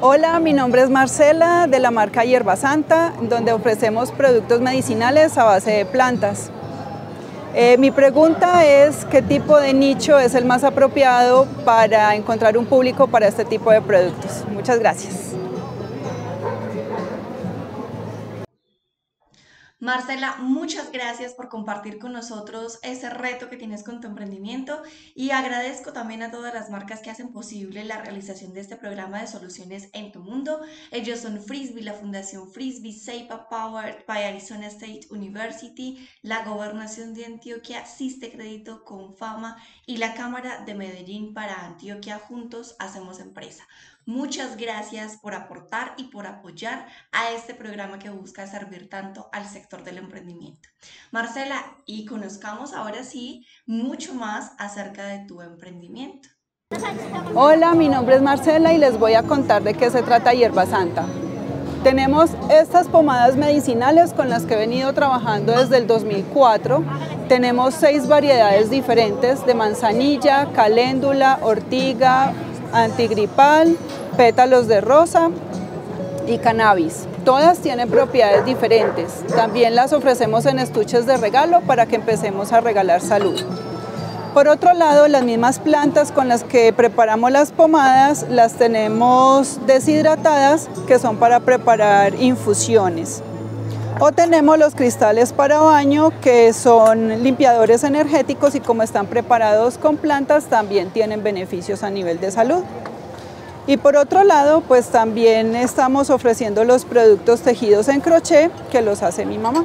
Hola, mi nombre es Marcela de la marca Hierba Santa, donde ofrecemos productos medicinales a base de plantas. Eh, mi pregunta es qué tipo de nicho es el más apropiado para encontrar un público para este tipo de productos. Muchas gracias. Marcela, muchas gracias por compartir con nosotros ese reto que tienes con tu emprendimiento y agradezco también a todas las marcas que hacen posible la realización de este programa de soluciones en tu mundo. Ellos son Frisbee, la Fundación Frisbee, SEIPA Powered by Arizona State University, la Gobernación de Antioquia, Siste Crédito con Fama y la Cámara de Medellín para Antioquia. Juntos hacemos empresa. Muchas gracias por aportar y por apoyar a este programa que busca servir tanto al sector del emprendimiento. Marcela, y conozcamos ahora sí mucho más acerca de tu emprendimiento. Hola, mi nombre es Marcela y les voy a contar de qué se trata Hierba Santa. Tenemos estas pomadas medicinales con las que he venido trabajando desde el 2004. Tenemos seis variedades diferentes de manzanilla, caléndula, ortiga, antigripal, pétalos de rosa y cannabis. Todas tienen propiedades diferentes. También las ofrecemos en estuches de regalo para que empecemos a regalar salud. Por otro lado, las mismas plantas con las que preparamos las pomadas las tenemos deshidratadas, que son para preparar infusiones. O tenemos los cristales para baño, que son limpiadores energéticos y como están preparados con plantas, también tienen beneficios a nivel de salud. Y por otro lado, pues también estamos ofreciendo los productos tejidos en crochet que los hace mi mamá.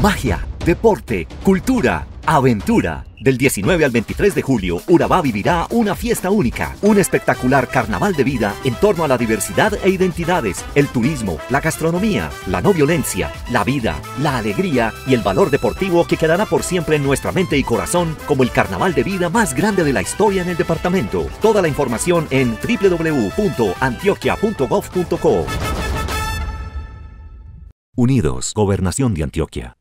Magia, deporte, cultura, aventura. Del 19 al 23 de julio, Urabá vivirá una fiesta única, un espectacular carnaval de vida en torno a la diversidad e identidades, el turismo, la gastronomía, la no violencia, la vida, la alegría y el valor deportivo que quedará por siempre en nuestra mente y corazón como el carnaval de vida más grande de la historia en el departamento. Toda la información en www.antioquia.gov.co. Unidos, Gobernación de Antioquia.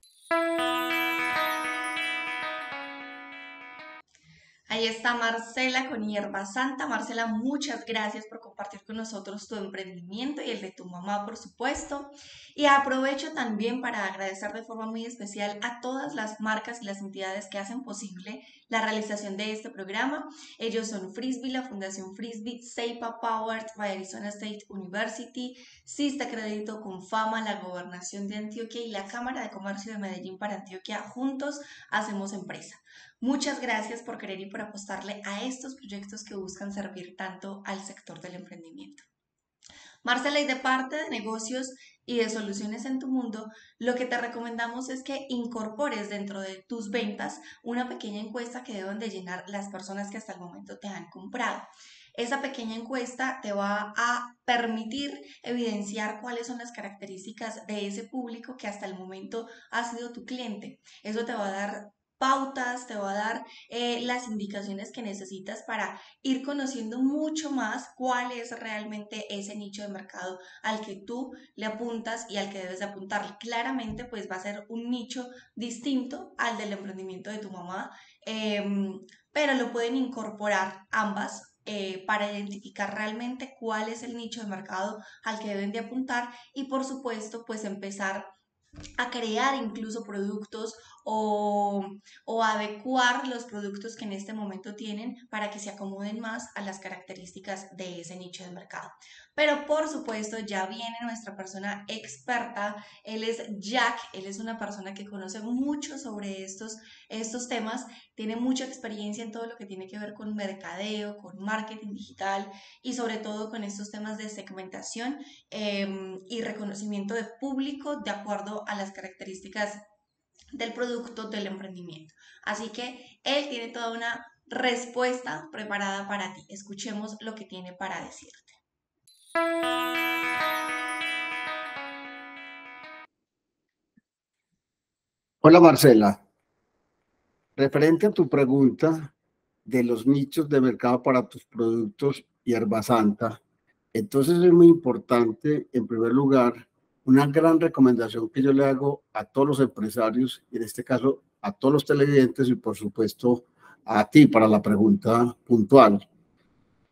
Ahí está Marcela con Hierba Santa. Marcela, muchas gracias por compartir con nosotros tu emprendimiento y el de tu mamá, por supuesto. Y aprovecho también para agradecer de forma muy especial a todas las marcas y las entidades que hacen posible la realización de este programa. Ellos son Frisbee, la Fundación Frisbee, SEIPA Powered by Arizona State University, Sista Crédito con Fama, la Gobernación de Antioquia y la Cámara de Comercio de Medellín para Antioquia. Juntos hacemos empresa. Muchas gracias por querer y por apostarle a estos proyectos que buscan servir tanto al sector del emprendimiento. Marcela, y de parte de negocios y de soluciones en tu mundo, lo que te recomendamos es que incorpores dentro de tus ventas una pequeña encuesta que deben de llenar las personas que hasta el momento te han comprado. Esa pequeña encuesta te va a permitir evidenciar cuáles son las características de ese público que hasta el momento ha sido tu cliente. Eso te va a dar pautas, te va a dar eh, las indicaciones que necesitas para ir conociendo mucho más cuál es realmente ese nicho de mercado al que tú le apuntas y al que debes de apuntar. Claramente, pues va a ser un nicho distinto al del emprendimiento de tu mamá, em, pero lo pueden incorporar ambas eh, para identificar realmente cuál es el nicho de mercado al que deben de apuntar y por supuesto pues empezar a crear incluso productos o, o, adecuar los productos que en este momento tienen para que se acomoden más a las características de ese nicho de mercado. Pero por supuesto ya viene nuestra persona experta, él es Jack, él es una persona que conoce mucho sobre estos, estos temas, tiene mucha experiencia en todo lo que tiene que ver con mercadeo, con marketing digital y sobre todo con estos temas de segmentación em, y reconocimiento de público de acuerdo a las características del producto del emprendimiento. Así que él tiene toda una respuesta preparada para ti. Escuchemos lo que tiene para decirte. Hola Marcela. Referente a tu pregunta de los nichos de mercado para tus productos hierba santa, entonces es muy importante, en primer lugar, una gran recomendación que yo le hago a todos los empresarios, y en este caso a todos los televidentes y por supuesto a ti para la pregunta puntual.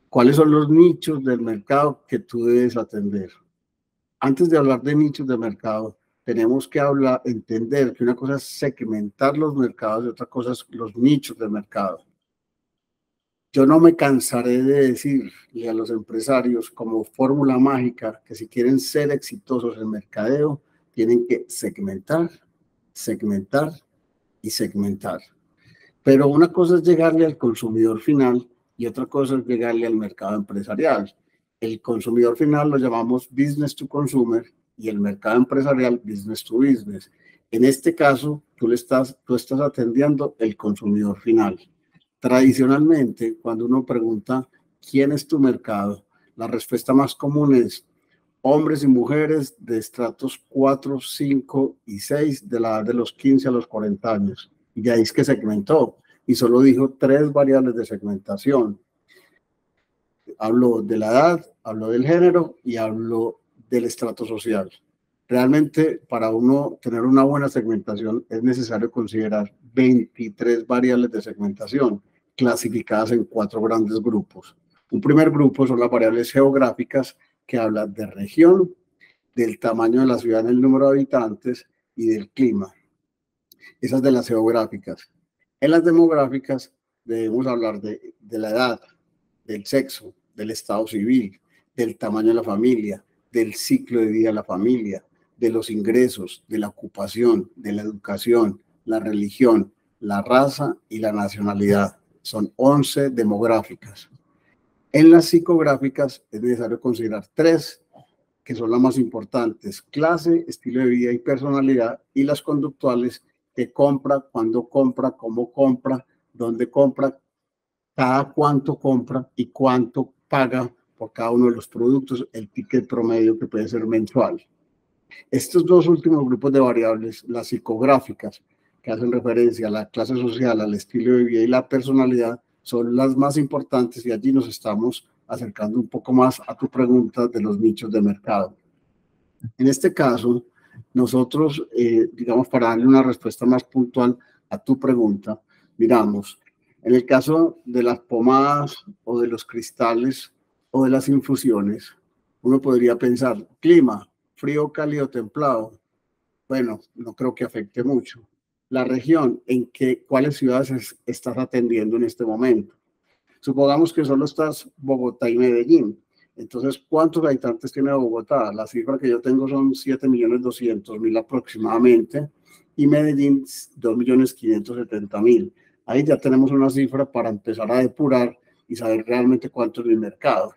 ¿Cuáles son los nichos del mercado que tú debes atender? Antes de hablar de nichos de mercado, tenemos que hablar, entender que una cosa es segmentar los mercados y otra cosa es los nichos de mercado. Yo no me cansaré de decirle a los empresarios como fórmula mágica que si quieren ser exitosos en mercadeo, tienen que segmentar, segmentar y segmentar. Pero una cosa es llegarle al consumidor final y otra cosa es llegarle al mercado empresarial. El consumidor final lo llamamos business to consumer y el mercado empresarial business to business. En este caso, tú, le estás, tú estás atendiendo el consumidor final. Tradicionalmente, cuando uno pregunta quién es tu mercado, la respuesta más común es hombres y mujeres de estratos 4, 5 y 6 de la edad de los 15 a los 40 años. Y ahí es que segmentó y solo dijo tres variables de segmentación. Habló de la edad, habló del género y habló del estrato social. Realmente para uno tener una buena segmentación es necesario considerar 23 variables de segmentación clasificadas en cuatro grandes grupos. Un primer grupo son las variables geográficas que hablan de región, del tamaño de la ciudad en el número de habitantes y del clima. Esas de las geográficas. En las demográficas debemos hablar de, de la edad, del sexo, del estado civil, del tamaño de la familia, del ciclo de vida de la familia, de los ingresos, de la ocupación, de la educación, la religión, la raza y la nacionalidad. Son 11 demográficas. En las psicográficas es necesario considerar tres, que son las más importantes, clase, estilo de vida y personalidad, y las conductuales, que compra, cuándo compra, cómo compra, dónde compra, cada cuánto compra y cuánto paga por cada uno de los productos, el ticket promedio que puede ser mensual. Estos dos últimos grupos de variables, las psicográficas, que hacen referencia a la clase social, al estilo de vida y la personalidad, son las más importantes y allí nos estamos acercando un poco más a tu pregunta de los nichos de mercado. En este caso, nosotros, eh, digamos, para darle una respuesta más puntual a tu pregunta, miramos, en el caso de las pomadas o de los cristales, o de las infusiones, uno podría pensar, clima, frío, cálido, templado. Bueno, no creo que afecte mucho. La región, en qué, cuáles ciudades estás atendiendo en este momento. Supongamos que solo estás Bogotá y Medellín. Entonces, ¿cuántos habitantes tiene Bogotá? La cifra que yo tengo son 7.200.000 aproximadamente y Medellín 2.570.000. Ahí ya tenemos una cifra para empezar a depurar y saber realmente cuánto es el mercado.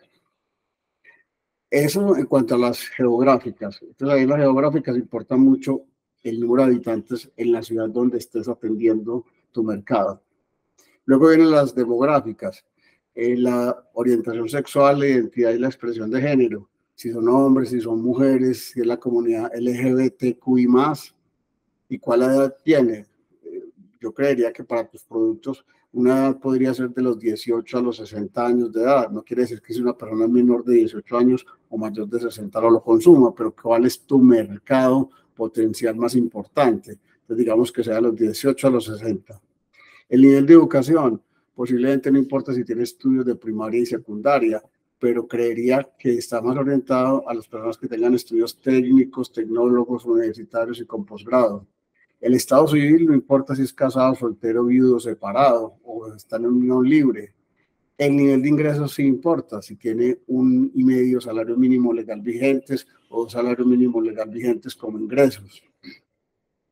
Eso en cuanto a las geográficas. Entonces ahí las geográficas importan mucho el número de habitantes en la ciudad donde estés atendiendo tu mercado. Luego vienen las demográficas, eh, la orientación sexual, la identidad y la expresión de género. Si son hombres, si son mujeres, si es la comunidad LGBTQI más y cuál edad tiene. Eh, yo creería que para tus productos una edad podría ser de los 18 a los 60 años de edad. No quiere decir que si una persona menor de 18 años o mayor de 60 no lo consuma, pero cuál es tu mercado potencial más importante. Digamos que sea de los 18 a los 60. El nivel de educación, posiblemente no importa si tiene estudios de primaria y secundaria, pero creería que está más orientado a las personas que tengan estudios técnicos, tecnólogos, universitarios y con posgrado. El estado civil no importa si es casado, soltero, viudo, separado o está en unión libre. El nivel de ingresos sí importa, si tiene un y medio salario mínimo legal vigentes o salario mínimo legal vigentes como ingresos.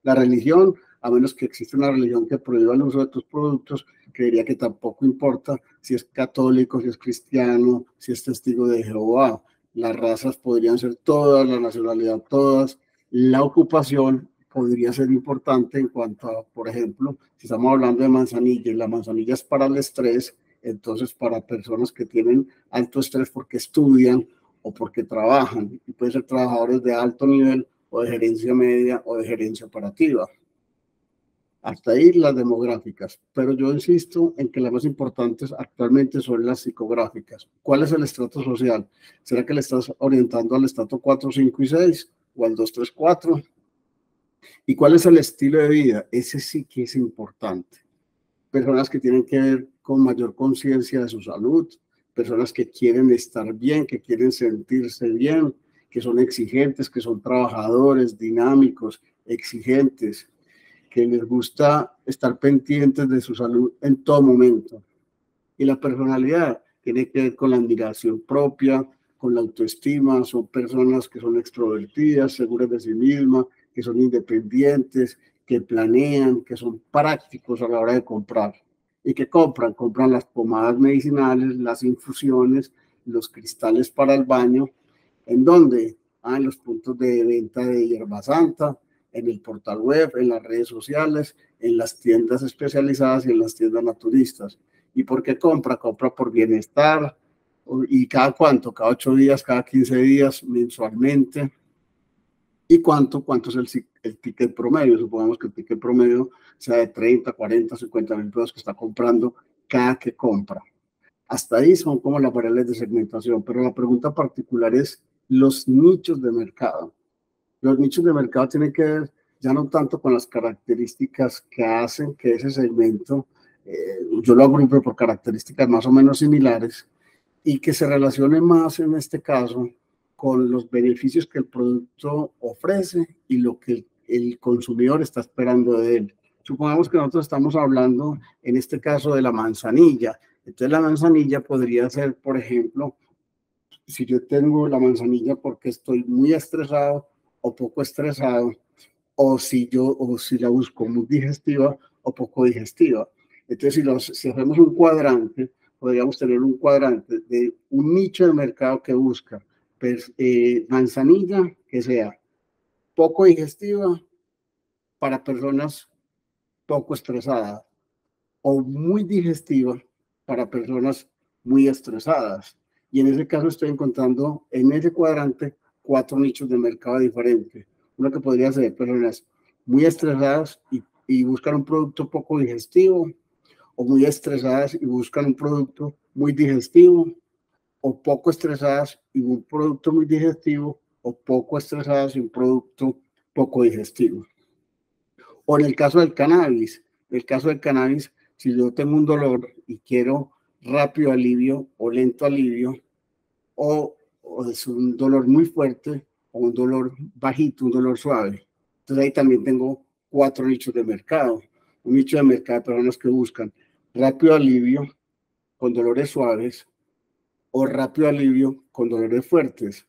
La religión, a menos que exista una religión que prohíba el uso de tus productos, creería que tampoco importa si es católico, si es cristiano, si es testigo de Jehová. Las razas podrían ser todas, la nacionalidad todas, la ocupación podría ser importante en cuanto a, por ejemplo, si estamos hablando de manzanilla la manzanilla es para el estrés, entonces para personas que tienen alto estrés porque estudian o porque trabajan, y pueden ser trabajadores de alto nivel o de gerencia media o de gerencia operativa. Hasta ahí las demográficas, pero yo insisto en que las más importantes actualmente son las psicográficas. ¿Cuál es el estrato social? ¿Será que le estás orientando al estrato 4, 5 y 6 o al 2, 3, 4? ¿Y cuál es el estilo de vida? Ese sí que es importante. Personas que tienen que ver con mayor conciencia de su salud, personas que quieren estar bien, que quieren sentirse bien, que son exigentes, que son trabajadores, dinámicos, exigentes, que les gusta estar pendientes de su salud en todo momento. Y la personalidad tiene que ver con la admiración propia, con la autoestima, son personas que son extrovertidas, seguras de sí mismas, que son independientes, que planean, que son prácticos a la hora de comprar. ¿Y que compran? Compran las pomadas medicinales, las infusiones, los cristales para el baño. ¿En dónde? Ah, en los puntos de venta de hierba santa, en el portal web, en las redes sociales, en las tiendas especializadas y en las tiendas naturistas. ¿Y por qué compra? Compra por bienestar. ¿Y cada cuánto? Cada ocho días, cada quince días, mensualmente. ¿Y cuánto? ¿Cuánto es el, el ticket promedio? Supongamos que el ticket promedio sea de 30, 40, 50 mil pesos que está comprando cada que compra. Hasta ahí son como las variables de segmentación, pero la pregunta particular es los nichos de mercado. Los nichos de mercado tienen que ver ya no tanto con las características que hacen que ese segmento, eh, yo lo agrupo por características más o menos similares, y que se relacione más en este caso con los beneficios que el producto ofrece y lo que el, consumidor está esperando de él. Supongamos que nosotros estamos hablando en este caso de la manzanilla. Entonces la manzanilla podría ser, por ejemplo, si yo tengo la manzanilla porque estoy muy estresado o poco estresado, o si yo o si la busco muy digestiva o poco digestiva. Entonces, si, los, si hacemos un cuadrante, podríamos tener un cuadrante de un nicho de mercado que busca eh, manzanilla que sea poco digestiva para personas poco estresadas o muy digestiva para personas muy estresadas. Y en ese caso estoy encontrando en ese cuadrante cuatro nichos de mercado diferentes. Uno que podría ser personas muy estresadas y, y buscar un producto poco digestivo, o muy estresadas y buscan un producto muy digestivo, o poco estresadas y un producto muy digestivo, o poco estresadas y un producto poco digestivo. O en el caso del cannabis, en el caso del cannabis, si yo tengo un dolor y quiero rápido alivio o lento alivio, o, o es un dolor muy fuerte o un dolor bajito, un dolor suave. Entonces ahí también tengo cuatro nichos de mercado. Un nicho de mercado de personas que buscan rápido alivio con dolores suaves o rápido alivio con dolores fuertes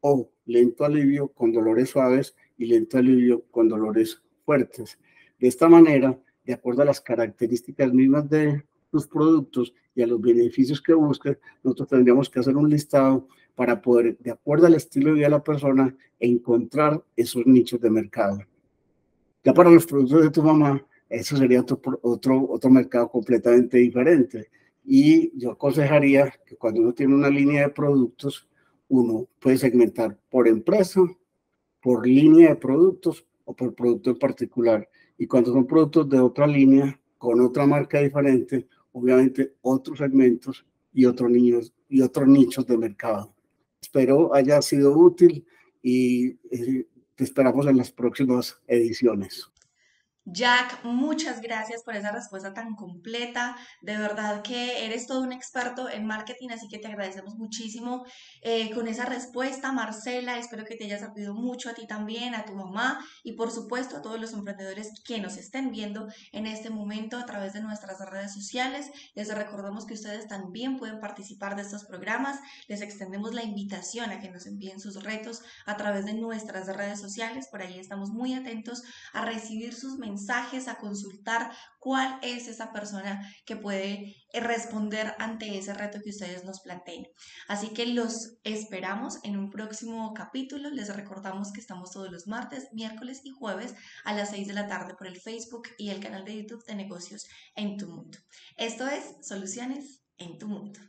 o lento alivio con dolores suaves y lento alivio con dolores fuertes. De esta manera, de acuerdo a las características mismas de los productos y a los beneficios que busquen, nosotros tendríamos que hacer un listado para poder, de acuerdo al estilo de vida de la persona, encontrar esos nichos de mercado. Ya para los productos de tu mamá, eso sería otro, otro, otro mercado completamente diferente. Y yo aconsejaría que cuando uno tiene una línea de productos, uno puede segmentar por empresa, por línea de productos o por producto en particular. Y cuando son productos de otra línea, con otra marca diferente, obviamente otros segmentos y otros niños y otros nichos de mercado. Espero haya sido útil y eh, te esperamos en las próximas ediciones. Jack, muchas gracias por esa respuesta tan completa. De verdad que eres todo un experto en marketing, así que te agradecemos muchísimo eh, con esa respuesta. Marcela, espero que te haya servido mucho a ti también, a tu mamá y por supuesto a todos los emprendedores que nos estén viendo en este momento a través de nuestras redes sociales. Les recordamos que ustedes también pueden participar de estos programas. Les extendemos la invitación a que nos envíen sus retos a través de nuestras redes sociales. Por ahí estamos muy atentos a recibir sus mensajes a consultar cuál es esa persona que puede eh, responder ante ese reto que ustedes nos planteen. Así que los esperamos en un próximo capítulo. Les recordamos que estamos todos los martes, miércoles y jueves a las 6 de la tarde por el Facebook y el canal de YouTube de negocios en tu mundo. Esto es Soluciones en tu mundo.